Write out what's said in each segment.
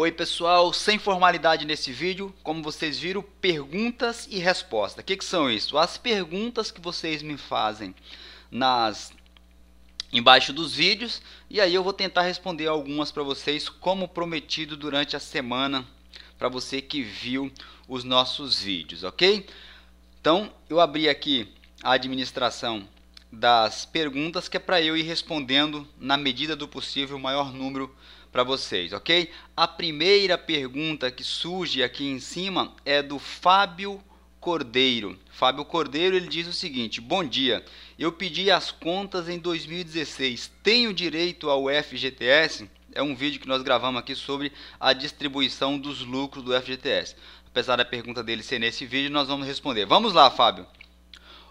Oi pessoal, sem formalidade nesse vídeo, como vocês viram, perguntas e respostas. O que, que são isso? As perguntas que vocês me fazem nas embaixo dos vídeos e aí eu vou tentar responder algumas para vocês como prometido durante a semana para você que viu os nossos vídeos, ok? Então eu abri aqui a administração das perguntas que é para eu ir respondendo na medida do possível o maior número para vocês, ok? A primeira pergunta que surge aqui em cima é do Fábio Cordeiro. Fábio Cordeiro ele diz o seguinte: Bom dia, eu pedi as contas em 2016. Tenho direito ao FGTS? É um vídeo que nós gravamos aqui sobre a distribuição dos lucros do FGTS. Apesar da pergunta dele ser nesse vídeo, nós vamos responder. Vamos lá, Fábio.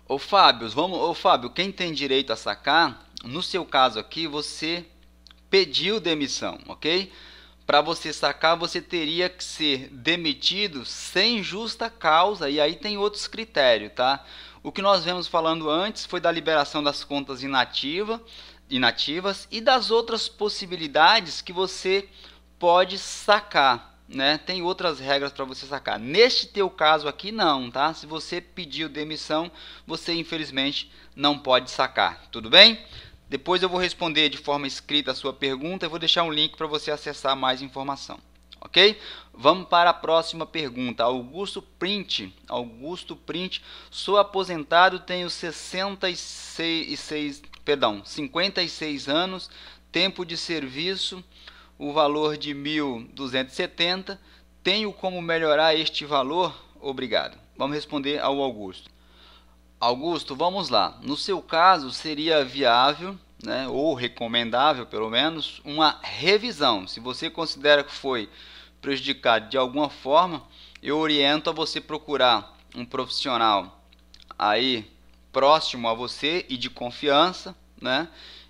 Ô Fábio, vamos, ô Fábio, quem tem direito a sacar, no seu caso aqui, você pediu demissão, ok? Para você sacar, você teria que ser demitido sem justa causa, e aí tem outros critérios, tá? O que nós vemos falando antes foi da liberação das contas inativa, inativas e das outras possibilidades que você pode sacar né? Tem outras regras para você sacar. Neste teu caso aqui não, tá? Se você pediu demissão, você infelizmente não pode sacar, tudo bem? Depois eu vou responder de forma escrita a sua pergunta e vou deixar um link para você acessar mais informação. Ok? Vamos para a próxima pergunta. Augusto Print. Augusto Print. Sou aposentado, tenho 66, perdão, 56 anos, tempo de serviço o valor de 1.270. Tenho como melhorar este valor? Obrigado. Vamos responder ao Augusto. Augusto, vamos lá. No seu caso, seria viável, né, ou recomendável pelo menos, uma revisão. Se você considera que foi prejudicado de alguma forma, eu oriento a você procurar um profissional aí próximo a você e de confiança, né?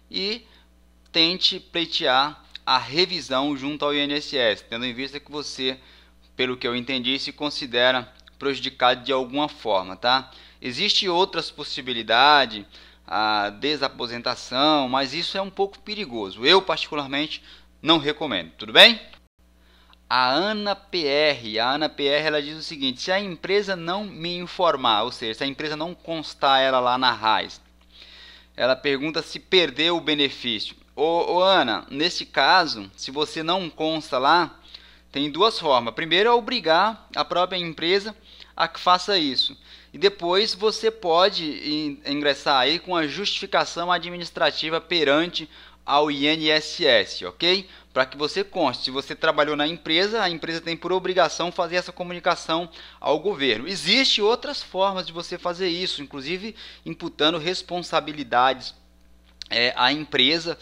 E tente pleitear a revisão junto ao INSS, tendo em vista que você, pelo que eu entendi, se considera prejudicado de alguma forma, tá? Existem outras possibilidades, a desaposentação, mas isso é um pouco perigoso. Eu, particularmente, não recomendo, tudo bem? A Ana PR, a Ana PR, ela diz o seguinte: se a empresa não me informar, ou seja, se a empresa não constar ela lá na RAIS, ela pergunta se perdeu o benefício. Ô, ô, Ana, nesse caso, se você não consta lá, tem duas formas. Primeiro é obrigar a própria empresa a que faça isso. E depois você pode ingressar aí com a justificação administrativa perante ao INSS, ok? Para que você conste, se você trabalhou na empresa, a empresa tem por obrigação fazer essa comunicação ao governo. Existem outras formas de você fazer isso, inclusive imputando responsabilidades é, à empresa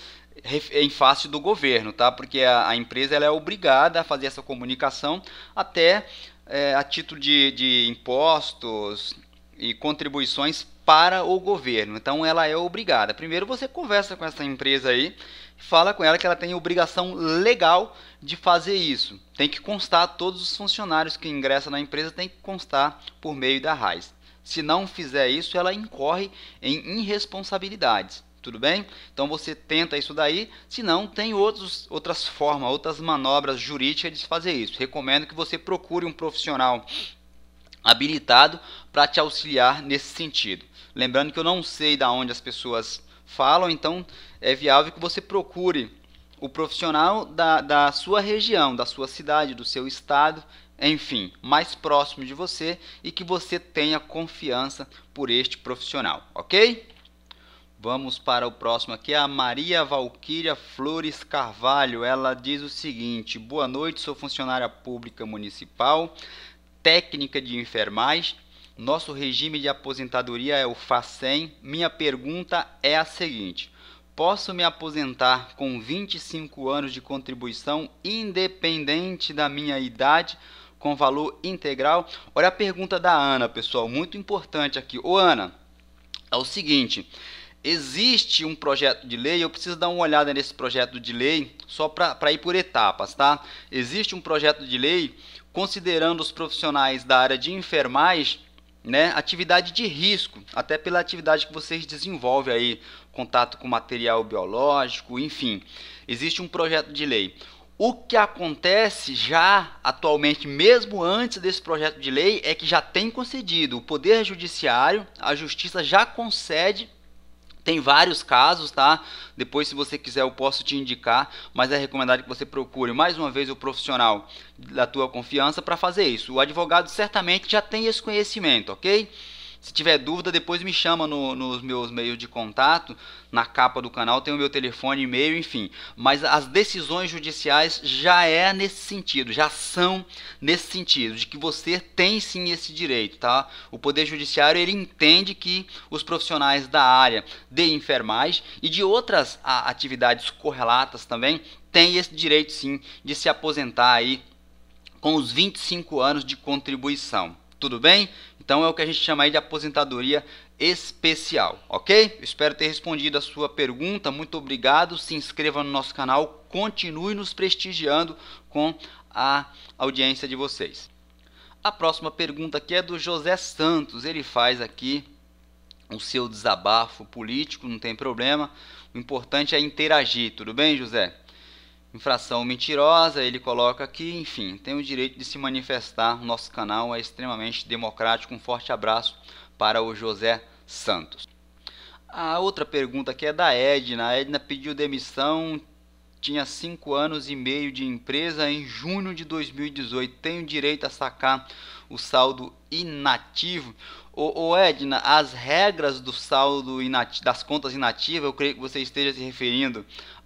em face do governo, tá? Porque a, a empresa ela é obrigada a fazer essa comunicação até é, a título de, de impostos e contribuições para o governo. Então ela é obrigada. Primeiro você conversa com essa empresa aí, fala com ela que ela tem obrigação legal de fazer isso. Tem que constar todos os funcionários que ingressam na empresa tem que constar por meio da RAIS. Se não fizer isso, ela incorre em irresponsabilidades tudo bem? Então você tenta isso daí, se não, tem outros, outras formas, outras manobras jurídicas de fazer isso. Recomendo que você procure um profissional habilitado para te auxiliar nesse sentido. Lembrando que eu não sei de onde as pessoas falam, então é viável que você procure o profissional da, da sua região, da sua cidade, do seu estado, enfim, mais próximo de você e que você tenha confiança por este profissional, ok? Vamos para o próximo aqui, a Maria Valquíria Flores Carvalho. Ela diz o seguinte: Boa noite, sou funcionária pública municipal, técnica de enfermagem. Nosso regime de aposentadoria é o FACEM. Minha pergunta é a seguinte: Posso me aposentar com 25 anos de contribuição, independente da minha idade, com valor integral? Olha a pergunta da Ana, pessoal, muito importante aqui. Ô Ana, é o seguinte existe um projeto de lei, eu preciso dar uma olhada nesse projeto de lei, só para ir por etapas, tá? Existe um projeto de lei considerando os profissionais da área de enfermagem, né, atividade de risco, até pela atividade que vocês desenvolvem aí, contato com material biológico, enfim. Existe um projeto de lei. O que acontece já atualmente, mesmo antes desse projeto de lei, é que já tem concedido. O Poder Judiciário, a Justiça já concede tem vários casos, tá? Depois, se você quiser, eu posso te indicar, mas é recomendado que você procure mais uma vez o profissional da tua confiança para fazer isso. O advogado certamente já tem esse conhecimento, ok? Se tiver dúvida, depois me chama no, nos meus meios de contato. Na capa do canal tem o meu telefone, e-mail, enfim. Mas as decisões judiciais já é nesse sentido, já são nesse sentido, de que você tem sim esse direito, tá? O Poder Judiciário ele entende que os profissionais da área de enfermagem e de outras atividades correlatas também têm esse direito sim de se aposentar aí com os 25 anos de contribuição. Tudo bem? Então é o que a gente chama aí de aposentadoria especial, ok? Espero ter respondido a sua pergunta. Muito obrigado. Se inscreva no nosso canal, continue nos prestigiando com a audiência de vocês. A próxima pergunta aqui é do José Santos. Ele faz aqui o seu desabafo político, não tem problema. O importante é interagir, tudo bem, José? Infração mentirosa, ele coloca aqui, enfim, tem o direito de se manifestar. Nosso canal é extremamente democrático. Um forte abraço para o José Santos. A outra pergunta aqui é da Edna. A Edna pediu demissão, tinha 5 anos e meio de empresa em junho de 2018. Tem o direito a sacar o saldo inativo. Ô, Edna, as regras do saldo das contas inativas, eu creio que você esteja se referindo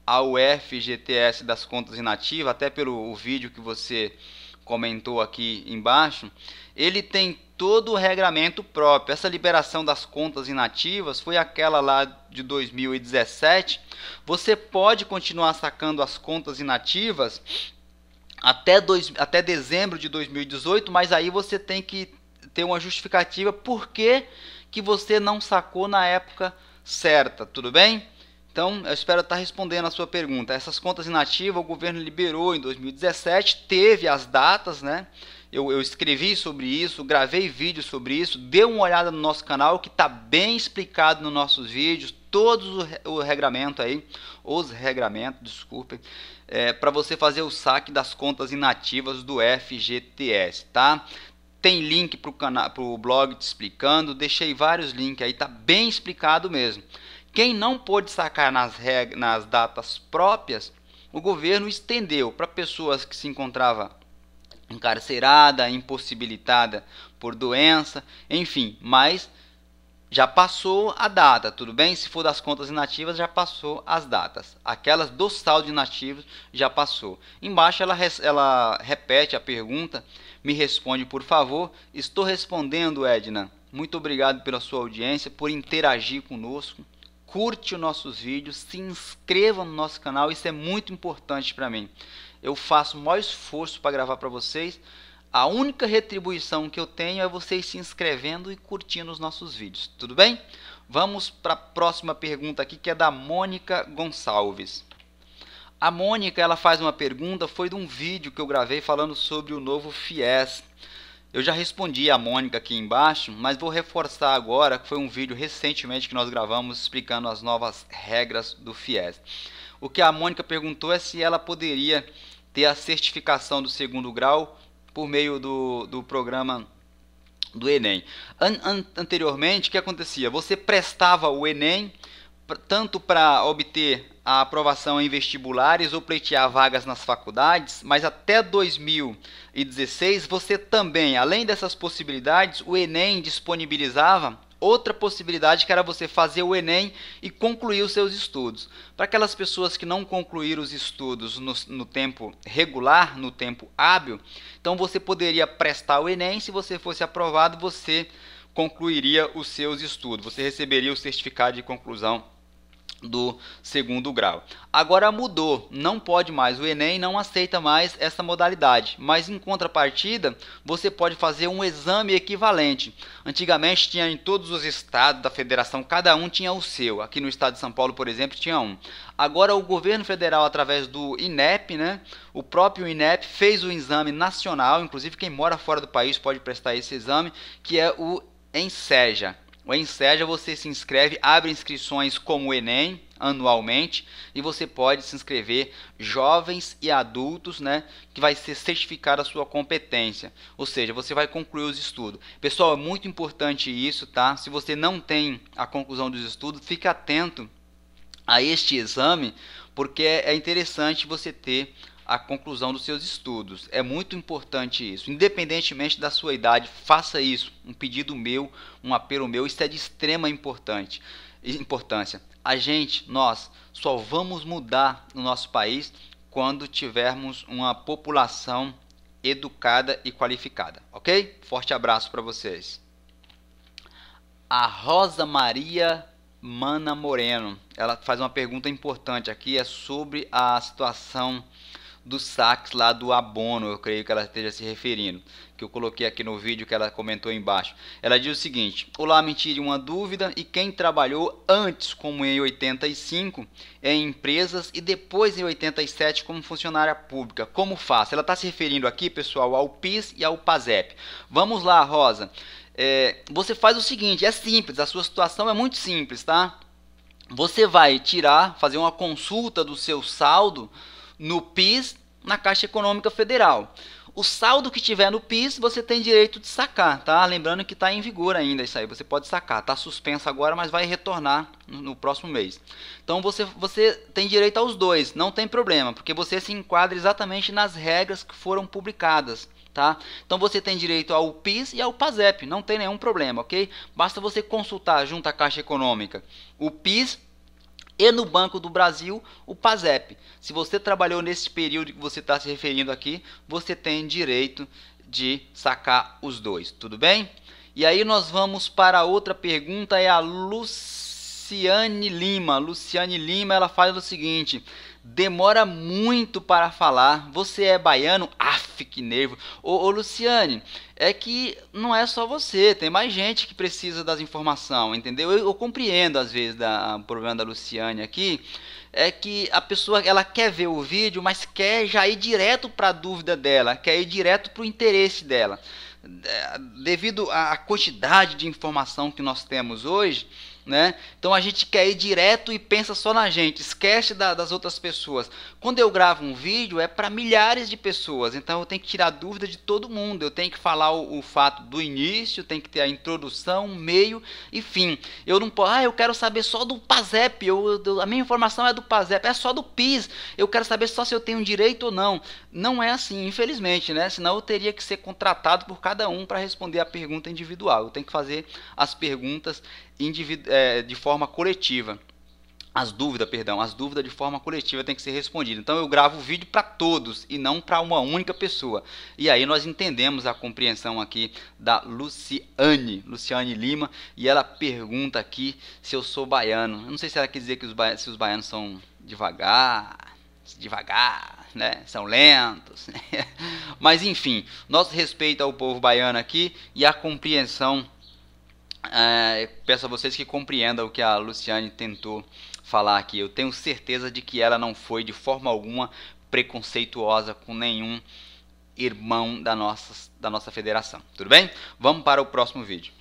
ao FGTS das contas inativas, até pelo vídeo que você comentou aqui embaixo, ele tem todo o regramento próprio. Essa liberação das contas inativas foi aquela lá de 2017. Você pode continuar sacando as contas inativas até, dois, até dezembro de 2018, mas aí você tem que ter uma justificativa por que, que você não sacou na época certa, tudo bem? Então, eu espero estar respondendo a sua pergunta. Essas contas inativas o governo liberou em 2017, teve as datas, né? Eu, eu escrevi sobre isso, gravei vídeos sobre isso, dê uma olhada no nosso canal que está bem explicado nos nossos vídeos, todos o, o regramento aí, os regramentos, desculpem, é, para você fazer o saque das contas inativas do FGTS, tá? Tem link para o blog te explicando, deixei vários links aí, tá bem explicado mesmo. Quem não pôde sacar nas, nas datas próprias, o governo estendeu para pessoas que se encontravam encarcerada, impossibilitada por doença, enfim, mas já passou a data, tudo bem? Se for das contas inativas, já passou as datas. Aquelas dos saldos inativos já passou. Embaixo ela, ela repete a pergunta, me responde por favor. Estou respondendo, Edna. Muito obrigado pela sua audiência, por interagir conosco curte os nossos vídeos, se inscreva no nosso canal, isso é muito importante para mim. Eu faço o maior esforço para gravar para vocês. A única retribuição que eu tenho é vocês se inscrevendo e curtindo os nossos vídeos. Tudo bem? Vamos para a próxima pergunta aqui que é da Mônica Gonçalves. A Mônica ela faz uma pergunta, foi de um vídeo que eu gravei falando sobre o novo FIES. Eu já respondi a Mônica aqui embaixo, mas vou reforçar agora, que foi um vídeo recentemente que nós gravamos explicando as novas regras do FIES. O que a Mônica perguntou é se ela poderia ter a certificação do segundo grau por meio do, do programa do Enem. An an anteriormente, o que acontecia? Você prestava o Enem tanto para obter a aprovação em vestibulares ou pleitear vagas nas faculdades, mas até 2016 você também, além dessas possibilidades, o Enem disponibilizava outra possibilidade que era você fazer o Enem e concluir os seus estudos. Para aquelas pessoas que não concluíram os estudos no, no, tempo regular, no tempo hábil, então você poderia prestar o Enem, se você fosse aprovado, você concluiria os seus estudos, você receberia o certificado de conclusão do segundo grau. Agora mudou, não pode mais, o Enem não aceita mais essa modalidade, mas em contrapartida, você pode fazer um exame equivalente. Antigamente tinha em todos os estados da federação, cada um tinha o seu. Aqui no estado de São Paulo, por exemplo, tinha um. Agora o governo federal através do INEP, né, o próprio INEP fez o exame nacional, inclusive quem mora fora do país pode prestar esse exame, que é o ENSEJA, o Enseja você se inscreve, abre inscrições como o Enem, anualmente e você pode se inscrever jovens e adultos, né, que vai ser certificada a sua competência. Ou seja, você vai concluir os estudos. Pessoal, é muito importante isso, tá? Se você não tem a conclusão dos estudos, fique atento a este exame, porque é interessante você ter a conclusão dos seus estudos. É muito importante isso. Independentemente da sua idade, faça isso. Um pedido meu, um apelo meu, isso é de extrema importância. importância. A gente, nós, só vamos mudar no nosso país quando tivermos uma população educada e qualificada, ok? Forte abraço para vocês. A Rosa Maria Mana Moreno, ela faz uma pergunta importante aqui, é sobre a situação dos saques lá do abono, eu creio que ela esteja se referindo, que eu coloquei aqui no vídeo que ela comentou embaixo. Ela diz o seguinte: Olá, me tire uma dúvida e quem trabalhou antes como em 85 em empresas e depois em 87 como funcionária pública, como faz? Ela está se referindo aqui, pessoal, ao PIS e ao PASEP. Vamos lá, Rosa. É, você faz o seguinte, é simples, a sua situação é muito simples, tá? Você vai tirar, fazer uma consulta do seu saldo no PIS na Caixa Econômica Federal. O saldo que tiver no PIS, você tem direito de sacar, tá? Lembrando que está em vigor ainda isso aí, você pode sacar. Está suspenso agora, mas vai retornar no, próximo mês. Então você, você tem direito aos dois, não tem problema, porque você se enquadra exatamente nas regras que foram publicadas. Tá? Então você tem direito ao PIS e ao PASEP, não tem nenhum problema, ok? Basta você consultar junto à Caixa Econômica o PIS e no Banco do Brasil o PASEP. Se você trabalhou nesse período que você está se referindo aqui, você tem direito de sacar os dois, tudo bem? E aí nós vamos para outra pergunta, é a Luciane Lima. Luciane Lima, ela faz o seguinte: demora muito para falar. Você é baiano? Aff, que nervo. Ô, ô, Luciane, é que não é só você, tem mais gente que precisa das informações, entendeu? Eu, eu compreendo às vezes da, o problema da Luciane aqui, é que a pessoa ela quer ver o vídeo, mas quer já ir direto para a dúvida dela, quer ir direto para o interesse dela. É, devido à quantidade de informação que nós temos hoje, né? Então a gente quer ir direto e pensa só na gente, esquece da, das outras pessoas. Quando eu gravo um vídeo é para milhares de pessoas, então eu tenho que tirar dúvida de todo mundo. Eu tenho que falar o, o fato do início, tem que ter a introdução, meio e fim. Eu não posso, ah, eu quero saber só do PASEP, eu, eu, a minha informação é do PASEP, é só do PIS. Eu quero saber só se eu tenho direito ou não. Não é assim, infelizmente, né? Senão eu teria que ser contratado por cada um para responder a pergunta individual. Eu tenho que fazer as perguntas é, de forma coletiva. As dúvidas, perdão, as dúvidas de forma coletiva tem que ser respondida. Então eu gravo o vídeo para todos e não para uma única pessoa. E aí nós entendemos a compreensão aqui da Luciane, Luciane Lima, e ela pergunta aqui se eu sou baiano. Eu não sei se ela quer dizer que os baianos, se os baianos são devagar, devagar, né? São lentos. Mas enfim, nosso respeito ao povo baiano aqui e a compreensão é, peço a vocês que compreendam o que a Luciane tentou falar aqui. Eu tenho certeza de que ela não foi de forma alguma preconceituosa com nenhum irmão da nossa, da nossa federação. Tudo bem? Vamos para o próximo vídeo.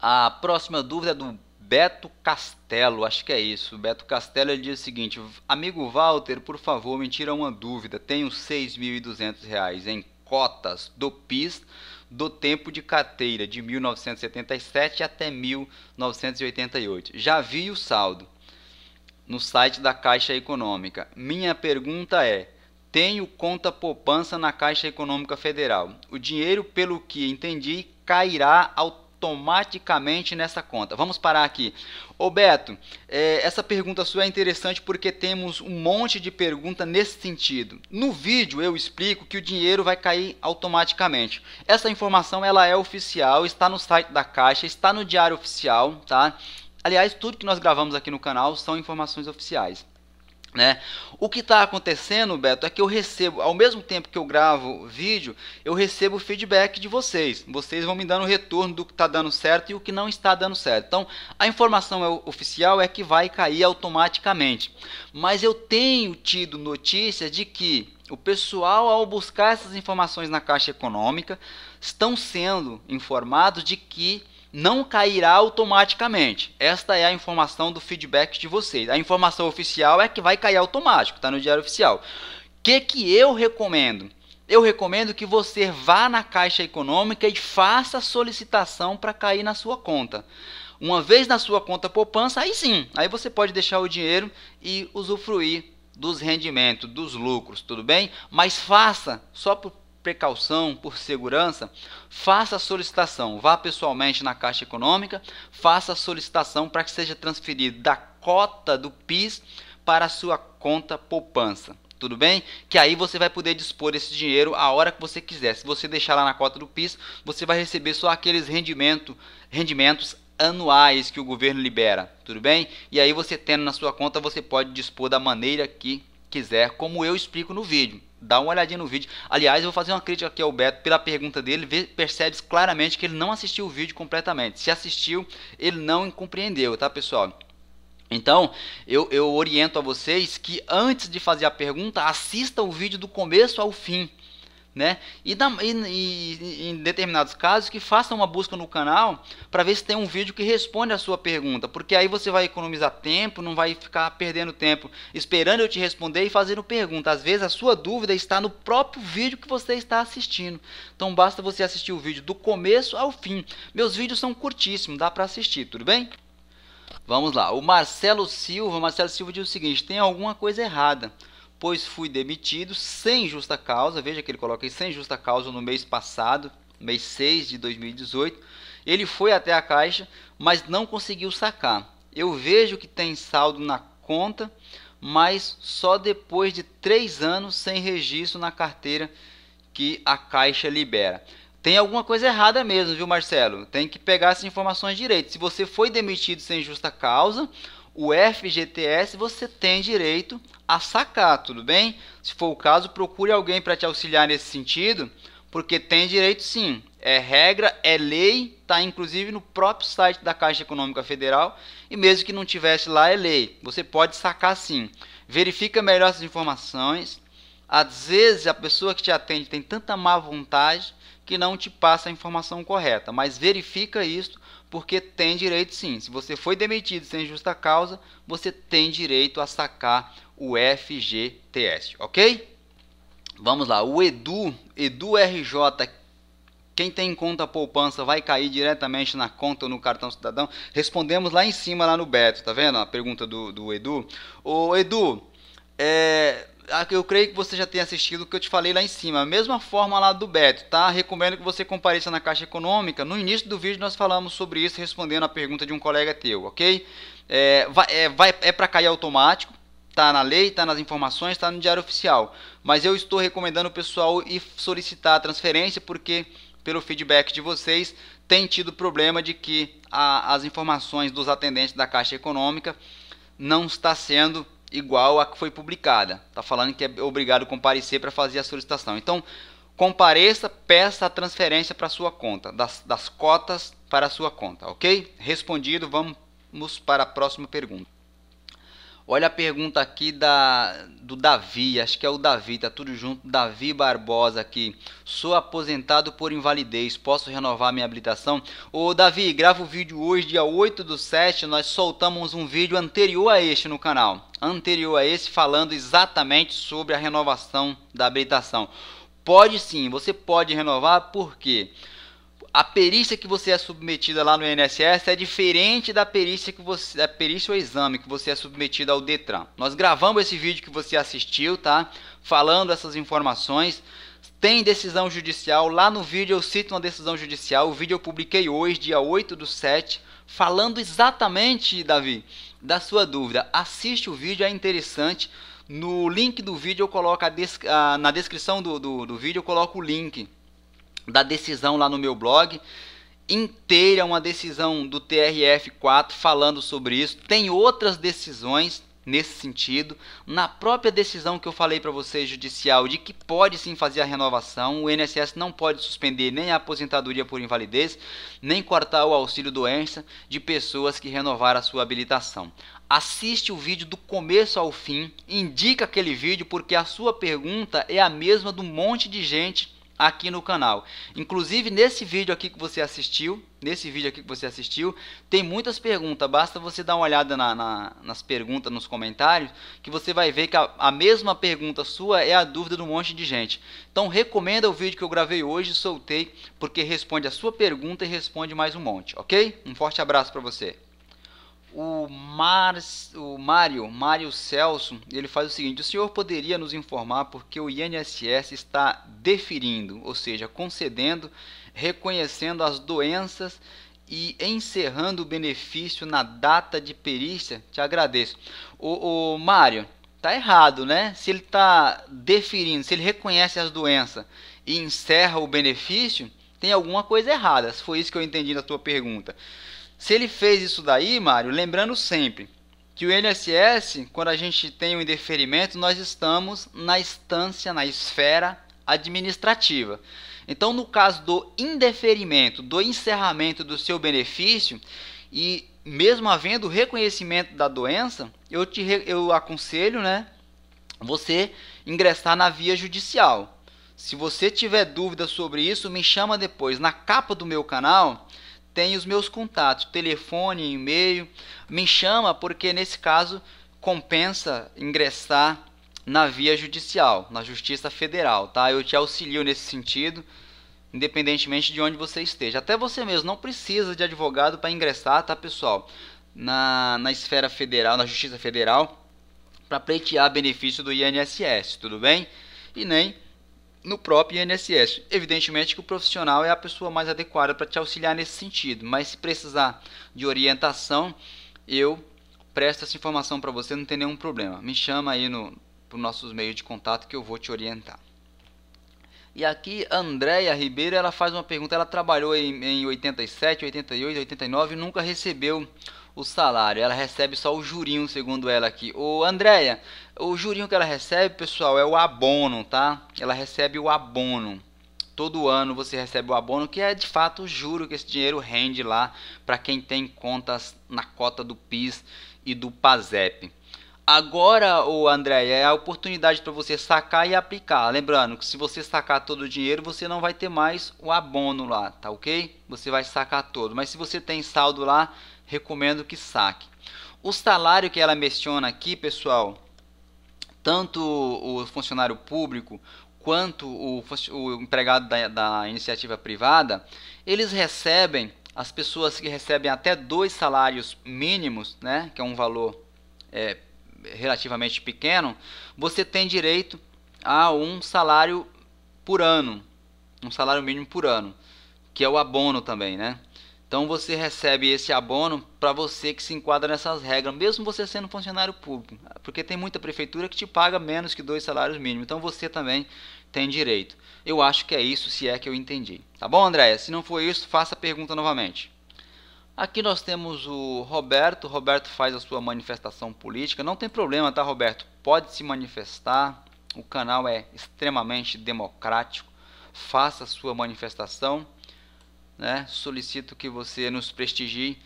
A próxima dúvida é do Beto Castelo, acho que é isso. Beto Castelo ele diz o seguinte: Amigo Walter, por favor, me tira uma dúvida. Tenho R$ 6.200 em cotas do PIS do tempo de carteira de 1977 até 1988. Já vi o saldo no site da Caixa Econômica. Minha pergunta é: tenho conta poupança na Caixa Econômica Federal. O dinheiro, pelo que entendi, cairá ao automaticamente nessa conta. Vamos parar aqui. Ô Beto, é, essa pergunta sua é interessante porque temos um monte de pergunta nesse sentido. No vídeo eu explico que o dinheiro vai cair automaticamente. Essa informação ela é oficial, está no site da Caixa, está no Diário Oficial, tá? Aliás, tudo que nós gravamos aqui no canal são informações oficiais. Né? O que está acontecendo, Beto, é que eu recebo, ao mesmo tempo que eu gravo vídeo, eu recebo feedback de vocês. Vocês vão me dando retorno do que está dando certo e o que não está dando certo. Então, a informação é oficial é que vai cair automaticamente. Mas eu tenho tido notícia de que o pessoal, ao buscar essas informações na Caixa Econômica, estão sendo informados de que não cairá automaticamente. Esta é a informação do feedback de vocês. A informação oficial é que vai cair automático, está no diário oficial. O que, que eu recomendo? Eu recomendo que você vá na Caixa Econômica e faça a solicitação para cair na sua conta. Uma vez na sua conta poupança, aí sim, aí você pode deixar o dinheiro e usufruir dos rendimentos, dos lucros, tudo bem? Mas faça, só por precaução, por segurança, faça a solicitação. Vá pessoalmente na Caixa Econômica, faça a solicitação para que seja transferido da cota do PIS para a sua conta poupança. Tudo bem? Que aí você vai poder dispor desse dinheiro a hora que você quiser. Se você deixar lá na cota do PIS, você vai receber só aqueles rendimento, rendimentos anuais que o governo libera, tudo bem? E aí você tendo na sua conta, você pode dispor da maneira que quiser, como eu explico no vídeo. Dá uma olhadinha no vídeo. Aliás, eu vou fazer uma crítica aqui ao Beto pela pergunta dele. Percebe claramente que ele não assistiu o vídeo completamente. Se assistiu, ele não compreendeu, tá, pessoal? Então, eu, eu oriento a vocês que antes de fazer a pergunta, assista o vídeo do começo ao fim né? E, e, e, em determinados casos que faça uma busca no canal para ver se tem um vídeo que responde a sua pergunta, porque aí você vai economizar tempo, não vai ficar perdendo tempo esperando eu te responder e fazendo pergunta. Às vezes a sua dúvida está no próprio vídeo que você está assistindo. Então basta você assistir o vídeo do começo ao fim. Meus vídeos são curtíssimos, dá para assistir, tudo bem? Vamos lá. O Marcelo Silva, Marcelo Silva diz o seguinte: tem alguma coisa errada pois fui demitido sem justa causa. Veja que ele coloca aí sem justa causa no mês passado, mês 6 de 2018. Ele foi até a caixa, mas não conseguiu sacar. Eu vejo que tem saldo na conta, mas só depois de três anos sem registro na carteira que a caixa libera. Tem alguma coisa errada mesmo, viu, Marcelo? Tem que pegar essas informações direito. Se você foi demitido sem justa causa, o FGTS você tem direito a sacar, tudo bem? Se for o caso, procure alguém para te auxiliar nesse sentido, porque tem direito sim. É regra, é lei, está inclusive no próprio site da Caixa Econômica Federal, e mesmo que não tivesse lá, é lei. Você pode sacar sim. Verifica melhor essas informações. Às vezes a pessoa que te atende tem tanta má vontade que não te passa a informação correta, mas verifica isso porque tem direito sim. Se você foi demitido sem justa causa, você tem direito a sacar o FGTS, ok? Vamos lá, o Edu, Edu RJ, quem tem conta poupança vai cair diretamente na conta ou no cartão cidadão? Respondemos lá em cima, lá no Beto, tá vendo a pergunta do, do Edu? Ô Edu, é, eu creio que você já tenha assistido o que eu te falei lá em cima. A mesma forma lá do Beto, tá? Recomendo que você compareça na Caixa Econômica. No início do vídeo nós falamos sobre isso, respondendo a pergunta de um colega teu, ok? É, vai, é, vai, é para cair automático, tá na lei, tá nas informações, tá no diário oficial. Mas eu estou recomendando o pessoal ir solicitar a transferência porque, pelo feedback de vocês, tem tido problema de que a, as informações dos atendentes da Caixa Econômica não está sendo igual a que foi publicada. Está falando que é obrigado a comparecer para fazer a solicitação. Então, compareça, peça a transferência para sua conta, das, das cotas para a sua conta, ok? Respondido, vamos para a próxima pergunta. Olha a pergunta aqui da, do Davi, acho que é o Davi, tá tudo junto. Davi Barbosa aqui. Sou aposentado por invalidez, posso renovar minha habilitação? Ô Davi, grava o vídeo hoje, dia 8 do 7. Nós soltamos um vídeo anterior a este no canal. Anterior a esse, falando exatamente sobre a renovação da habilitação. Pode sim, você pode renovar, por quê? Porque a perícia que você é submetida lá no INSS é diferente da perícia que você da perícia ou exame que você é submetido ao Detran. Nós gravamos esse vídeo que você assistiu, tá? Falando essas informações. Tem decisão judicial, lá no vídeo eu cito uma decisão judicial, o vídeo eu publiquei hoje, dia 8 do 7, falando exatamente, Davi, da sua dúvida. Assiste o vídeo, é interessante. No link do vídeo eu coloco a na descrição do, do, do vídeo eu coloco o link da decisão lá no meu blog inteira, uma decisão do TRF4 falando sobre isso. Tem outras decisões nesse sentido. Na própria decisão que eu falei para vocês judicial de que pode sim fazer a renovação, o INSS não pode suspender nem a aposentadoria por invalidez, nem cortar o auxílio doença de pessoas que renovaram a sua habilitação. Assiste o vídeo do começo ao fim, indica aquele vídeo porque a sua pergunta é a mesma do monte de gente aqui no canal. Inclusive nesse vídeo aqui que você assistiu, nesse vídeo aqui que você assistiu, tem muitas perguntas. Basta você dar uma olhada na, na, nas perguntas nos comentários, que você vai ver que a, a, mesma pergunta sua é a dúvida de um monte de gente. Então recomenda o vídeo que eu gravei hoje, soltei, porque responde a sua pergunta e responde mais um monte, ok? Um forte abraço para você o, Mar, o Mário, Mário Celso, ele faz o seguinte: o senhor poderia nos informar porque o INSS está deferindo, ou seja, concedendo, reconhecendo as doenças e encerrando o benefício na data de perícia? Te agradeço. O, o Mário, tá errado, né? Se ele está deferindo, se ele reconhece as doenças e encerra o benefício, tem alguma coisa errada. Foi isso que eu entendi na tua pergunta. Se ele fez isso daí, Mário, lembrando sempre que o INSS, quando a gente tem um indeferimento, nós estamos na instância, na esfera administrativa. Então, no caso do indeferimento, do encerramento do seu benefício, e mesmo havendo reconhecimento da doença, eu te eu aconselho, né, você ingressar na via judicial. Se você tiver dúvida sobre isso, me chama depois. Na capa do meu canal tem os meus contatos, telefone, e-mail. Me chama porque nesse caso compensa ingressar na via judicial, na Justiça Federal, tá? Eu te auxilio nesse sentido, independentemente de onde você esteja. Até você mesmo não precisa de advogado para ingressar, tá, pessoal? Na, na esfera federal, na Justiça Federal, para pleitear benefício do INSS, tudo bem? E nem no próprio INSS. Evidentemente que o profissional é a pessoa mais adequada para te auxiliar nesse sentido, mas se precisar de orientação, eu presto essa informação para você, não tem nenhum problema. Me chama aí no para nossos meios de contato que eu vou te orientar. E aqui Andréia Ribeiro, ela faz uma pergunta, ela trabalhou em, em 87, 88, 89 e nunca recebeu o salário, ela recebe só o jurinho, segundo ela aqui. Ô Andréia, o jurinho que ela recebe, pessoal, é o abono, tá? Ela recebe o abono. Todo ano você recebe o abono, que é de fato o juro que esse dinheiro rende lá para quem tem contas na cota do PIS e do PASEP. Agora, o André, é a oportunidade para você sacar e aplicar. Lembrando que se você sacar todo o dinheiro, você não vai ter mais o abono lá, tá ok? Você vai sacar todo. Mas se você tem saldo lá, recomendo que saque. O salário que ela menciona aqui, pessoal, tanto o funcionário público quanto o, o empregado da, da iniciativa privada, eles recebem, as pessoas que recebem até dois salários mínimos, né, que é um valor é, relativamente pequeno, você tem direito a um salário por ano, um salário mínimo por ano, que é o abono também, né? Então você recebe esse abono para você que se enquadra nessas regras, mesmo você sendo funcionário público, porque tem muita prefeitura que te paga menos que dois salários mínimos. Então você também tem direito. Eu acho que é isso, se é que eu entendi. Tá bom, Andréia? Se não for isso, faça a pergunta novamente. Aqui nós temos o Roberto. Roberto faz a sua manifestação política. Não tem problema, tá, Roberto? Pode se manifestar. O canal é extremamente democrático. Faça a sua manifestação né? Solicito que você nos prestigie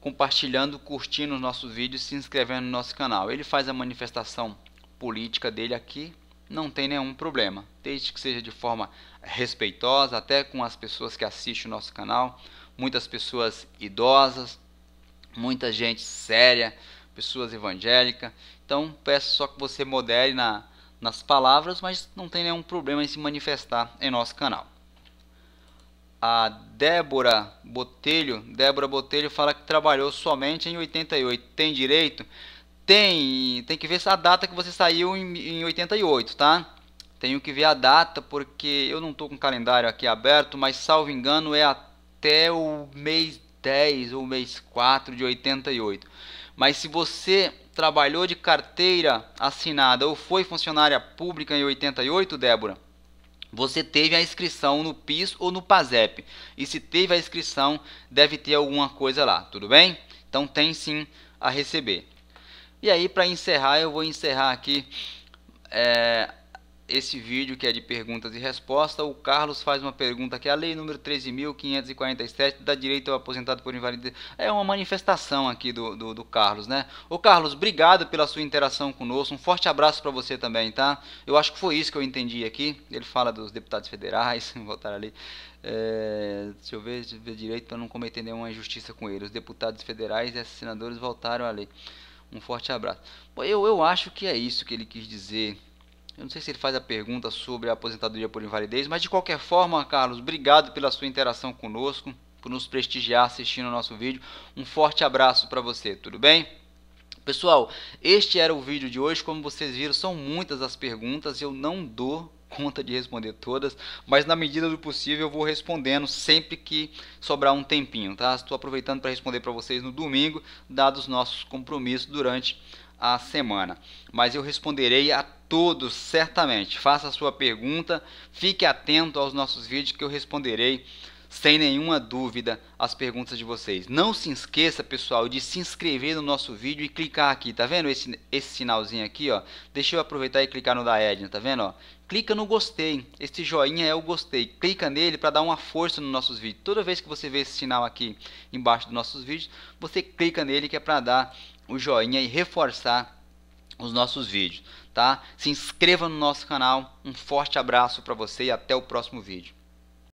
compartilhando, curtindo os nossos vídeos, se inscrevendo no nosso canal. Ele faz a manifestação política dele aqui, não tem nenhum problema, desde que seja de forma respeitosa, até com as pessoas que assistem o nosso canal, muitas pessoas idosas, muita gente séria, pessoas evangélicas. Então peço só que você modere na, nas palavras, mas não tem nenhum problema em se manifestar em nosso canal a Débora Botelho, Débora Botelho fala que trabalhou somente em 88. Tem direito? Tem, tem que ver essa data que você saiu em, em 88, tá? Tenho que ver a data porque eu não estou com o calendário aqui aberto, mas salvo engano é até o mês 10 ou mês 4 de 88. Mas se você trabalhou de carteira assinada ou foi funcionária pública em 88, Débora, você teve a inscrição no PIS ou no PASEP. E se teve a inscrição, deve ter alguma coisa lá, tudo bem? Então tem sim a receber. E aí para encerrar, eu vou encerrar aqui. É, esse vídeo que é de perguntas e respostas. O Carlos faz uma pergunta que é a lei número 13.547 dá direito ao aposentado por invalidez. É uma manifestação aqui do, do, do, Carlos, né? Ô Carlos, obrigado pela sua interação conosco. Um forte abraço para você também, tá? Eu acho que foi isso que eu entendi aqui. Ele fala dos deputados federais, voltar ali. É, deixa eu ver, ver direito para não cometer nenhuma injustiça com ele. Os deputados federais e senadores voltaram à lei. Um forte abraço. Eu, eu acho que é isso que ele quis dizer. Eu não sei se ele faz a pergunta sobre a aposentadoria por invalidez, mas de qualquer forma, Carlos, obrigado pela sua interação conosco, por nos prestigiar assistindo o nosso vídeo. Um forte abraço para você, tudo bem? Pessoal, este era o vídeo de hoje. Como vocês viram, são muitas as perguntas. Eu não dou conta de responder todas, mas na medida do possível eu vou respondendo sempre que sobrar um tempinho, tá? Estou aproveitando para responder para vocês no domingo, dados nossos compromissos durante a semana. Mas eu responderei a todos certamente. Faça a sua pergunta, fique atento aos nossos vídeos que eu responderei sem nenhuma dúvida as perguntas de vocês. Não se esqueça, pessoal, de se inscrever no nosso vídeo e clicar aqui, tá vendo esse, esse sinalzinho aqui, ó? Deixa eu aproveitar e clicar no da Edna, tá vendo, ó? Clica no gostei, esse joinha é o gostei, clica nele para dar uma força nos nossos vídeos. Toda vez que você vê esse sinal aqui embaixo dos nossos vídeos, você clica nele que é para dar o joinha e reforçar os nossos vídeos, tá? Se inscreva no nosso canal, um forte abraço para você e até o próximo vídeo.